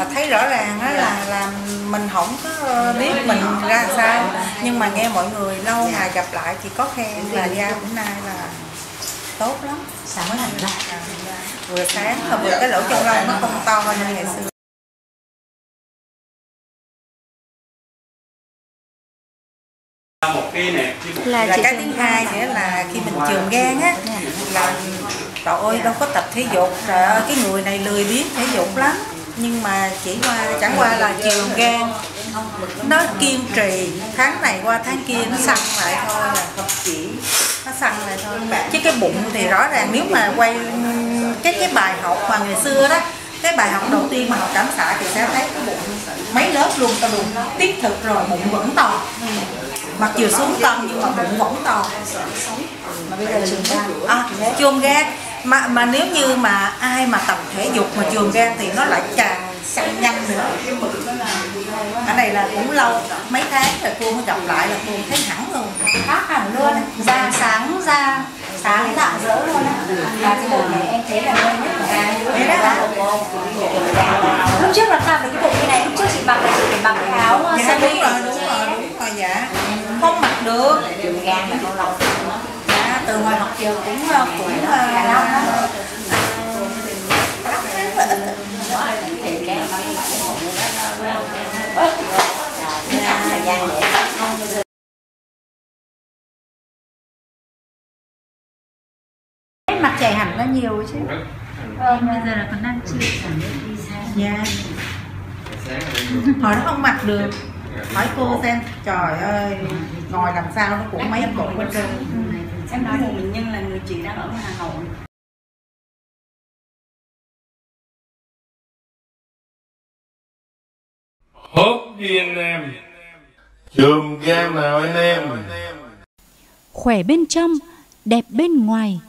họ thấy rõ ràng á là là mình không có biết mình ra sao. Nhưng mà nghe mọi người lâu ngày gặp lại thì có khen là da bữa nay là tốt lắm. Sáng hẳn ra vừa sáng và vừa cái lỗ chân lông nó không to hơn như ngày xưa. Là, là cái thứ hai nữa là khi mình chườm gan á là trời ơi đâu có tập thể dục trời ơi cái người này lười biếng thể dục lắm nhưng mà chỉ qua chẳng qua là chườm gan nó kiên trì. Tháng này qua tháng kia nó săn lại thôi là nó săn lại thôi. Chứ cái bụng thì rõ ràng nếu mà quay cái cái bài học mà ngày xưa đó cái bài học đầu tiên mà học cảm xạ thì sẽ thấy cái bụng mấy lớp luôn ta bụng tiết thực rồi bụng vẫn to. Mặc dù xuống cân nhưng mà bụng vẫn to. Mà bây giờ trường gan. À, chườm gan mà mà nếu như mà ai mà tập thể dục mà chườm gan thì nó lại càng càng nhanh nữa. Ở đây là cũng lâu mấy tháng rồi cô mới gặp lại là cô thấy hẳn luôn. Khác hẳn luôn. Da sáng da sáng rạng rỡ luôn á từ hồi học giờ cũng uh, cũng đó là thời gian để mặt trẻ hẳn ra nhiều chứ. Em bây giờ là còn đang chưa cảm đi xa dạ. Hồi đó không mặc được. Hỏi cô xem trời ơi ngồi làm sao nó cũng mấy cục bên trên Em nói một bệnh nhân là người chị đang ở Hà Nội. Hốt đi anh em. Chùm gan nào anh em? Khỏe bên trong, đẹp bên ngoài,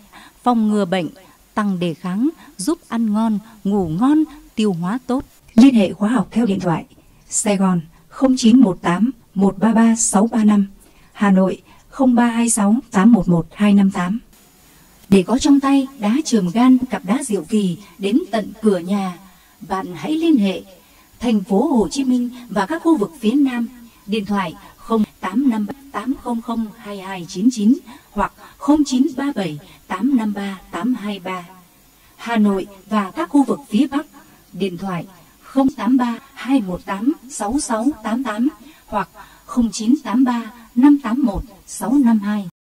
phòng ngừa bệnh, tăng đề kháng, giúp ăn ngon, ngủ ngon, tiêu hóa tốt. Liên hệ khóa học theo điện thoại Sài Gòn 0918 133 635 Hà Nội 0326 811 258 Để có trong tay đá trường gan cặp đá diệu kỳ đến tận cửa nhà, bạn hãy liên hệ thành phố Hồ Chí Minh và các khu vực phía Nam. Điện thoại 0858 800 2299 hoặc 0937 853 823. Hà Nội và các khu vực phía Bắc. Điện thoại 083 218 6688 hoặc 0983 581 652